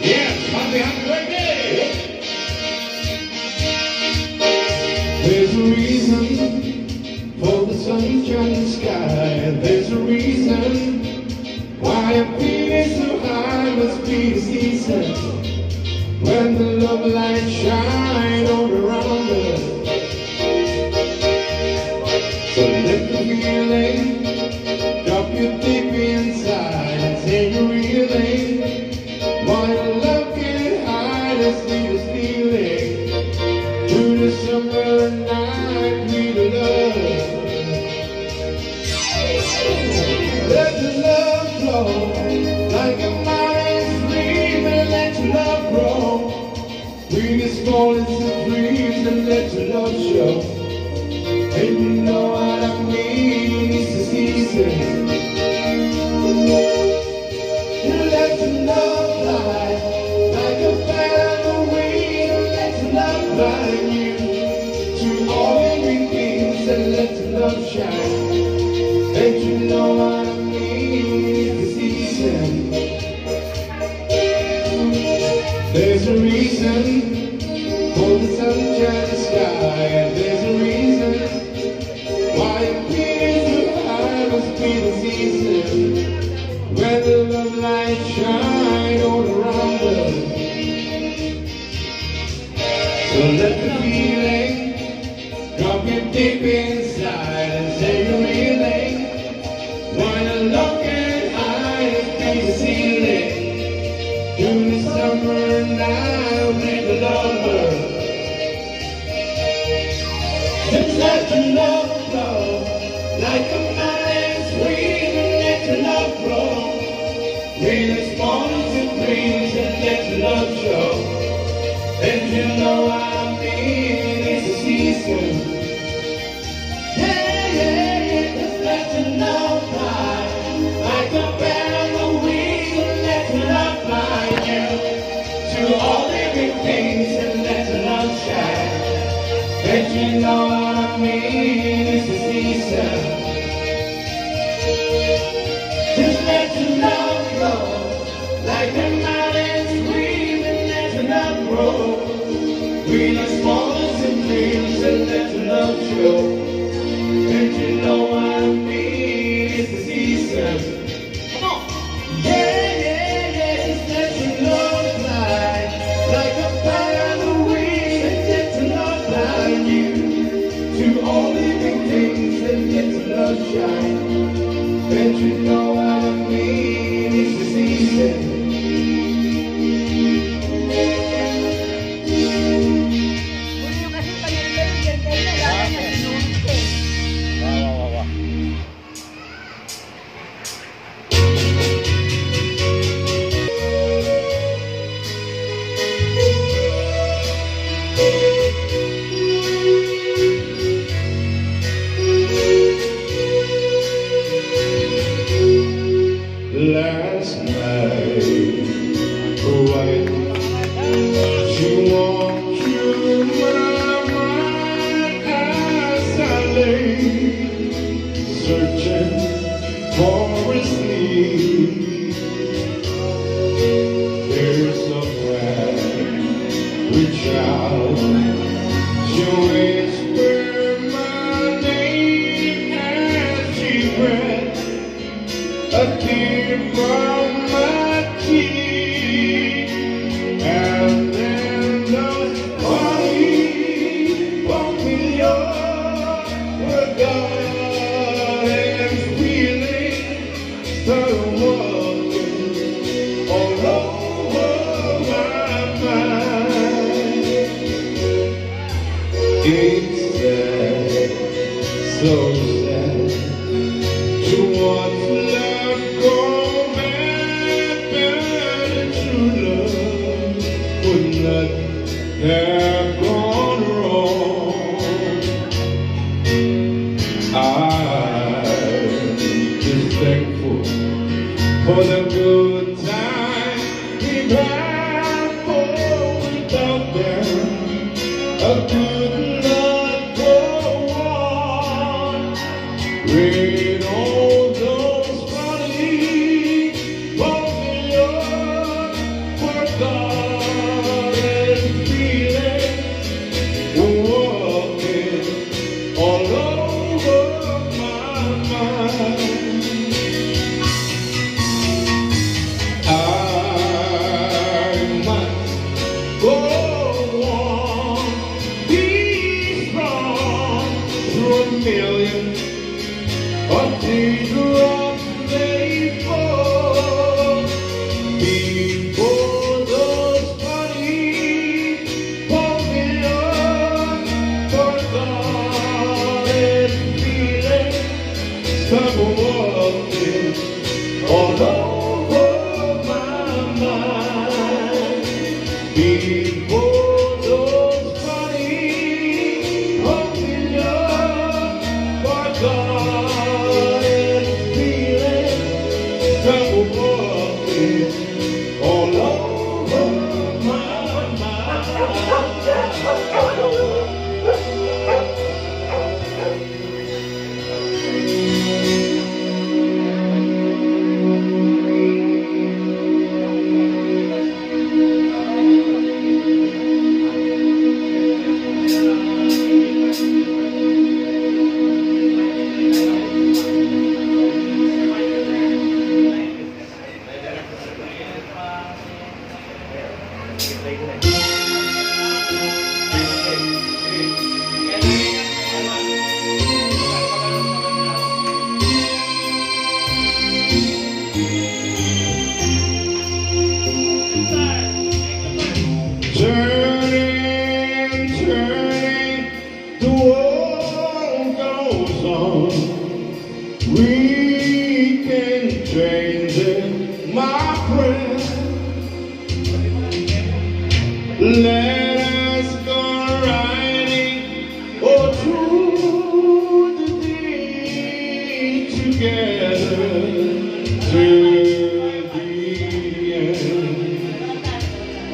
Yes, on behalf of. There's a reason for the sunshine sky. There's a reason why a peak so high must be the season when the love light. your love grow. Bring this morning to dreams and let your love show. And you know what I mean, it's just easy. time we belong. Just like the love like a mind's wheel, let the love flow. We respond to dreams and let the love show. And you know I mean it's a season. Waiting on Just let your love flow Like the mountains love We are small and dreams and let your love show. that they're gone wrong. I'm just thankful for the good. partido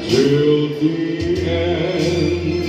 till the end.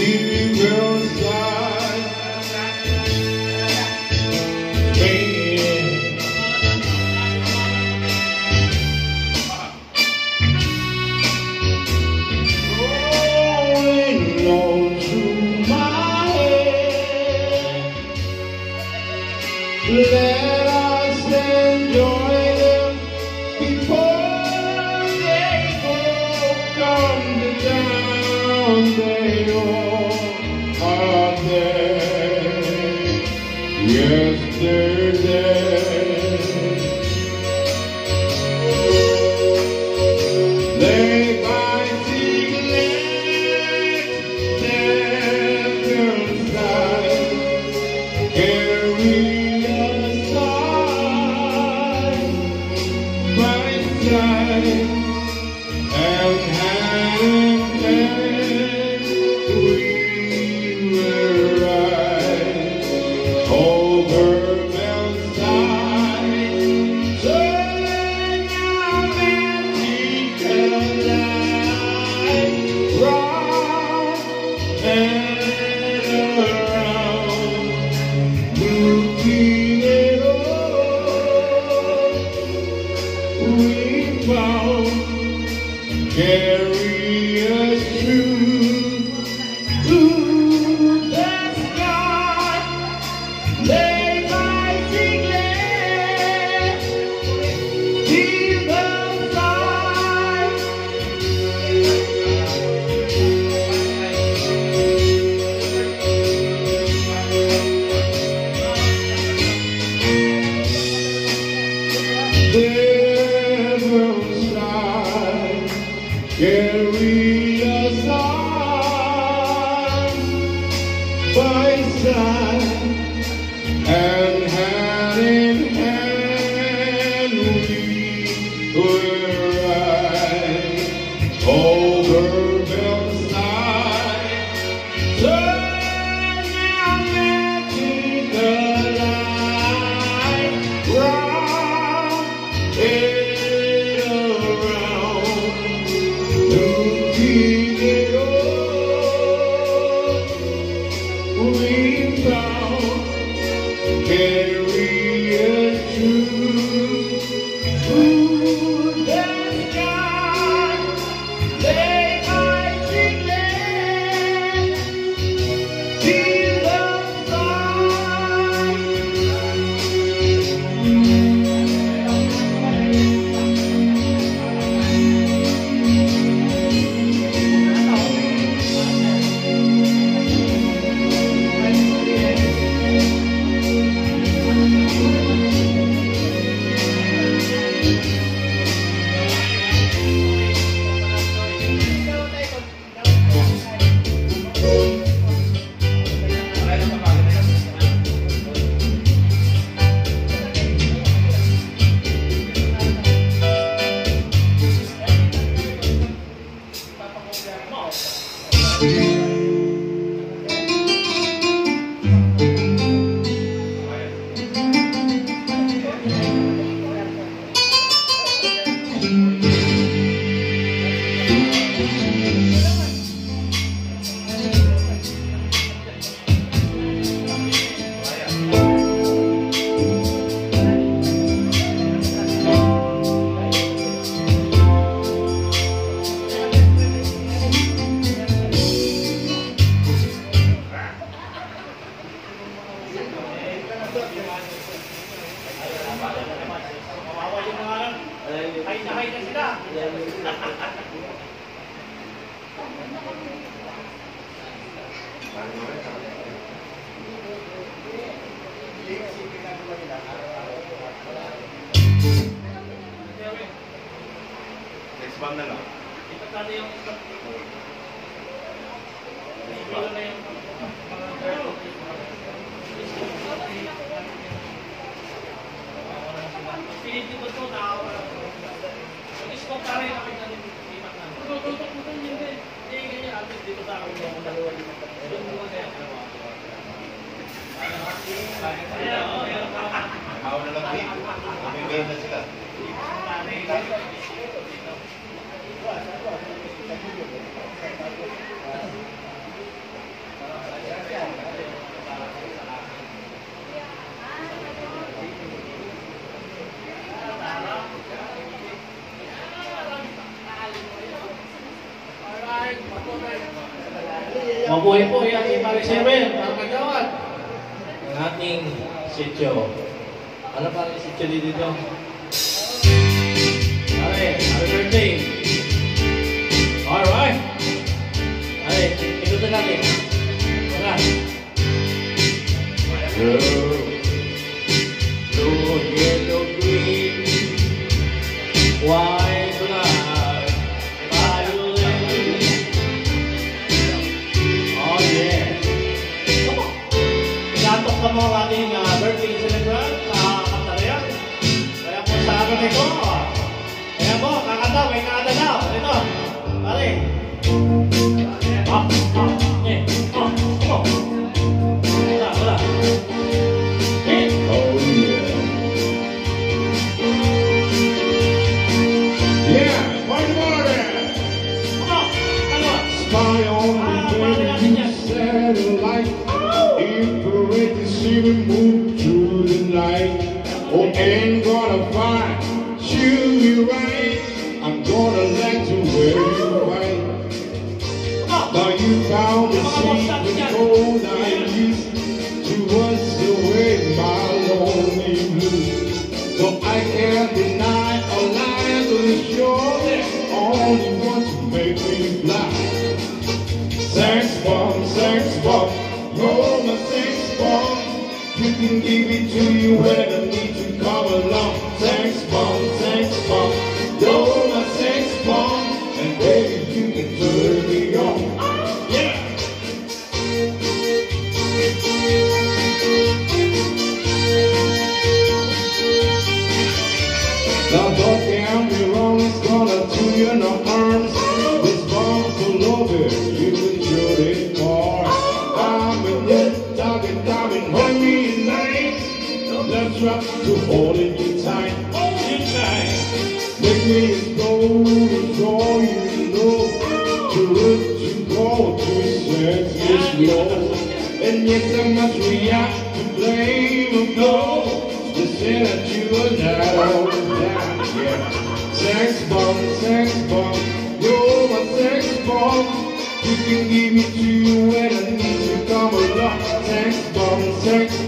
she will shine. and have Carry us on by side. Kaya, oh, yun. Ako na lang, Kami na sila. Mabuhay po yung ating Mariseven, mga kagawad. Ang ating sityo. Ano pa ang sityo dito? Alright, happy birthday. Alright. Alright, ito na natin. Wala. Hello. down the sea. yes, I must react to blame of those that said that you were down, down, yeah. Sex bomb, sex bomb, you're my sex bomb. You can give me to you when I need to come along. Sex bomb, sex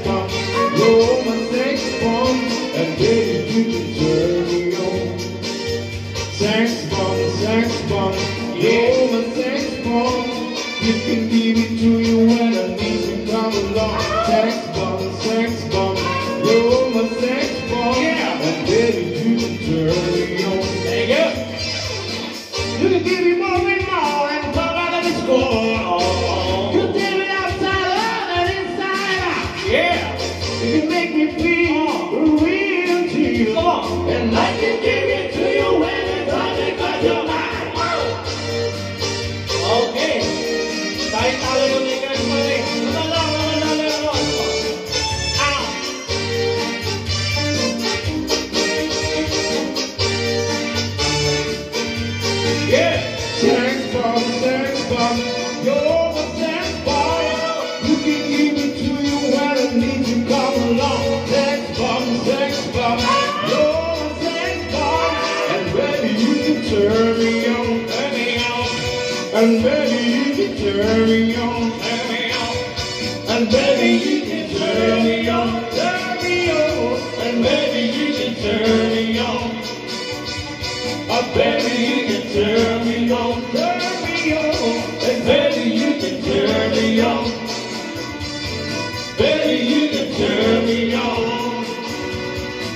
Baby, you can turn me on.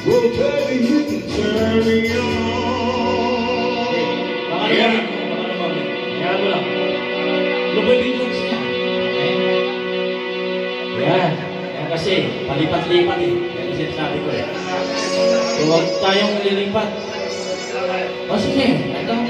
Oh, baby, you can turn me on. Yeah. Kaya mo lang. Lumabig lang siya. Yan. Yan kasi, palipat-lipat eh. ko eh. Huwag tayong lilipat. O sige, hanggang.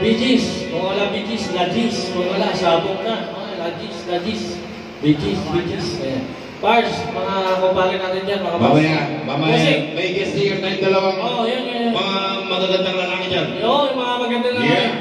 Bijis, kung wala bijis, lajis. Kung wala, sabog na. Ah, lajis, lajis. Bijis, bijis. Ayan. Pars, mga kumpare natin dyan, mga pars. Mamaya, mamaya, Kasi, may guest here tayong dalawang Oo, yan, yan. mga magagandang lalaki dyan. Oo, yung mga maganda na. Yeah.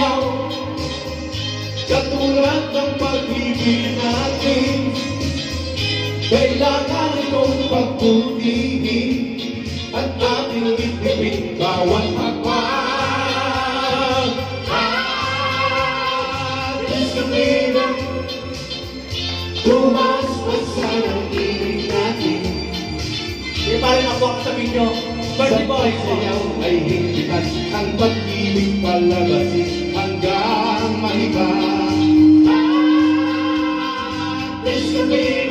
Pagsayaw Katulad ng pag-ibig natin Kailangan itong pagputihin At ating itipid bawat hakbang Ating sabihin Tumaspasan ang ibig natin Hindi pare nakuha ka sa video. Birthday boy! Sayaw ay higpitan Ang pag-ibig palabasin Mahiba Ating sabihin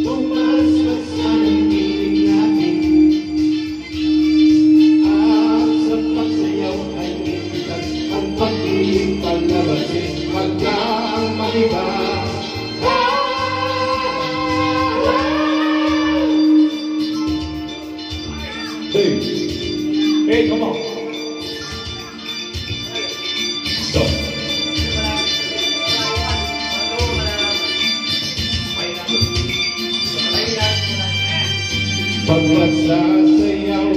Tumaspasan ang ibig natin. Sa ay higpitan Ang pag-ibig palabasin Hanggang mahiba Hey, Hey, come on! Pag nagsasayaw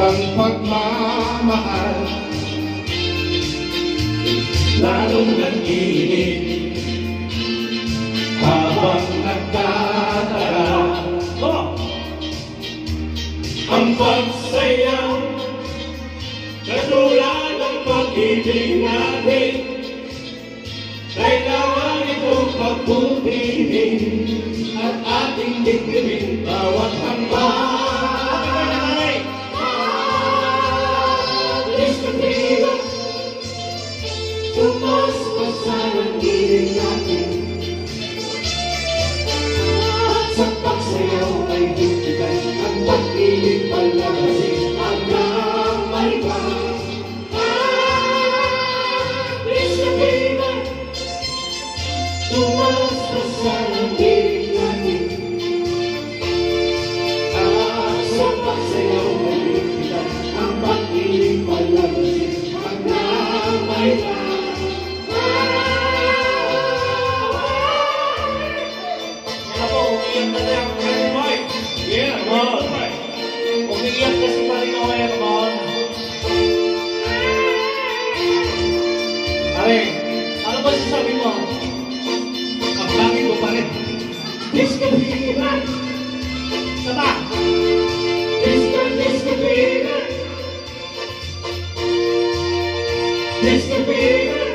Parang pagmamahal. Lalong nag-init Habang nagtatagal Come on! Ang pagsayaw. Katulad ng pag-ibig natin itong pagputihin At ating dibdibin bawat hambay Mr. to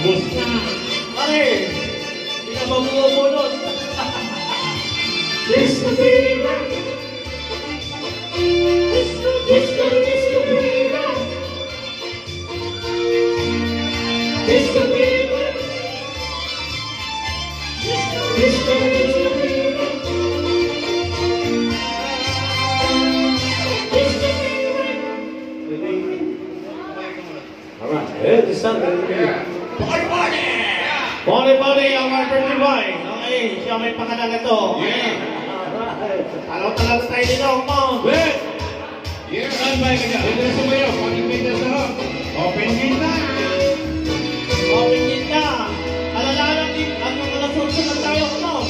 Ubus na. All right, head to Sunday. Medyo may pangalan ito. Yeah. Ano Alam talaga tayo nito, Pong. Wait! Yeah, saan ba yung kanya? Pwede na sumayo. Pwede pinta sa ho. Open pinta! Open pinta! Alalaan natin ang mga nasusun na tayo, Pong.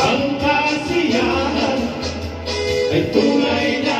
Ang kasiyahan ay tunay na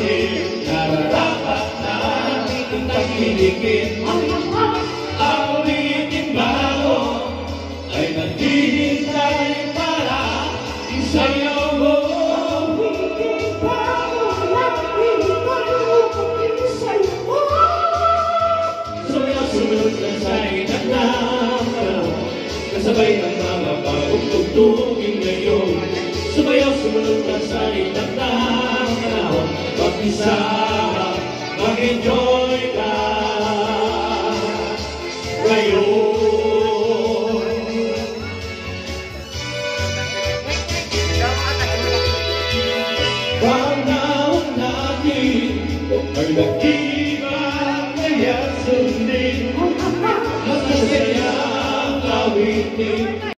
awitin Nararapat natin tagilikin Awitin bago ay naghihintay para isayaw mo Sumunod na sa inang ng Kasabay ng mga bagong tugtugin ngayon Sumayaw sumunod na sa inang ng panahon Mag-isama, mag-enjoy ka Ngayon Panahon natin ay nag-iba kaya sundin Masasayang awitin